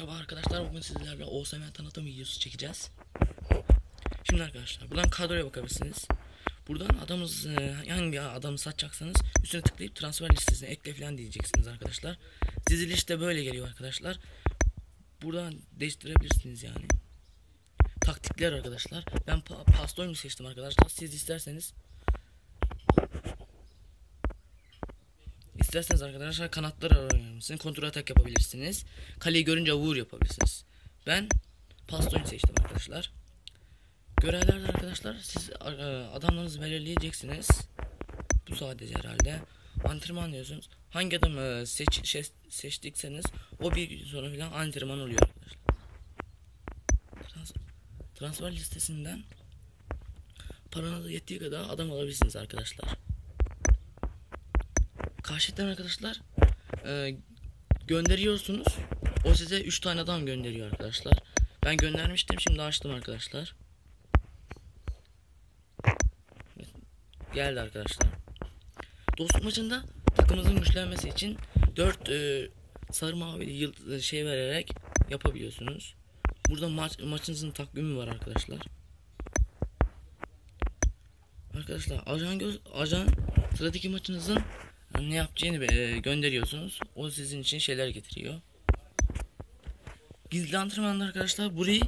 Merhaba arkadaşlar bugün sizlerle OSM tanıtım videosu çekeceğiz. Şimdi arkadaşlar buradan kadroya bakabilirsiniz. Buradan adamınız e, hangi adamı satacaksanız üstüne tıklayıp transfer listesine ekle falan diyeceksiniz arkadaşlar. Diziliş de böyle geliyor arkadaşlar. Buradan değiştirebilirsiniz yani. Taktikler arkadaşlar. Ben pa pasta oyunu seçtim arkadaşlar. Siz isterseniz İsterseniz arkadaşlar kanatlar arayamışsınız. Kontrol atak yapabilirsiniz. Kaleyi görünce vur yapabilirsiniz. Ben pastoni seçtim arkadaşlar. Görevlerde arkadaşlar siz e, adamlarınızı belirleyeceksiniz. Bu sadece herhalde. Antrenman diyorsunuz. Hangi adamı seç, şey, seçtikseniz o bir gün sonra falan antrenman oluyor arkadaşlar. Trans, transfer listesinden paranız yettiği kadar adam alabilirsiniz arkadaşlar. Karşıdan arkadaşlar e, gönderiyorsunuz. O size 3 tane adam gönderiyor arkadaşlar. Ben göndermiştim şimdi açtım arkadaşlar. Geldi arkadaşlar. Dostluk maçında takımınızın güçlenmesi için 4 e, sarı mavi yıl, şey vererek yapabiliyorsunuz. Burada maç maçınızın takvimi var arkadaşlar. Arkadaşlar ajan göz ajan sıradaki maçınızın ne yapacağını e, gönderiyorsunuz. O sizin için şeyler getiriyor. Gizli antrenmanda arkadaşlar burayı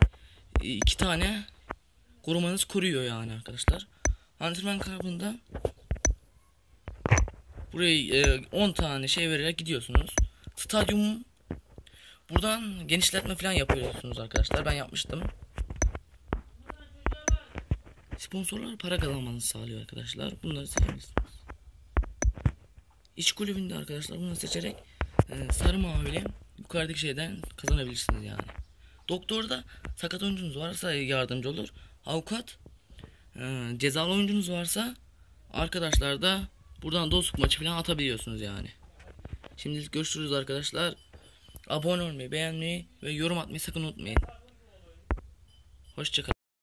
e, iki tane korumanız koruyor yani arkadaşlar. Antrenman kaybında burayı 10 e, tane şey vererek gidiyorsunuz. Stadyum buradan genişletme falan yapıyorsunuz arkadaşlar. Ben yapmıştım. Sponsorlar para kazanmanızı sağlıyor arkadaşlar. Bunları seçebilirsiniz. İç kulübünde arkadaşlar bunu seçerek e, sarı mavili yukarıdaki şeyden kazanabilirsiniz yani. Doktorda sakat oyuncunuz varsa yardımcı olur. Avukat e, cezalı oyuncunuz varsa arkadaşlar da buradan dostluk maçı falan atabiliyorsunuz yani. Şimdi görüşürüz arkadaşlar. Abone olmayı, beğenmeyi ve yorum atmayı sakın unutmayın. Hoşçakalın.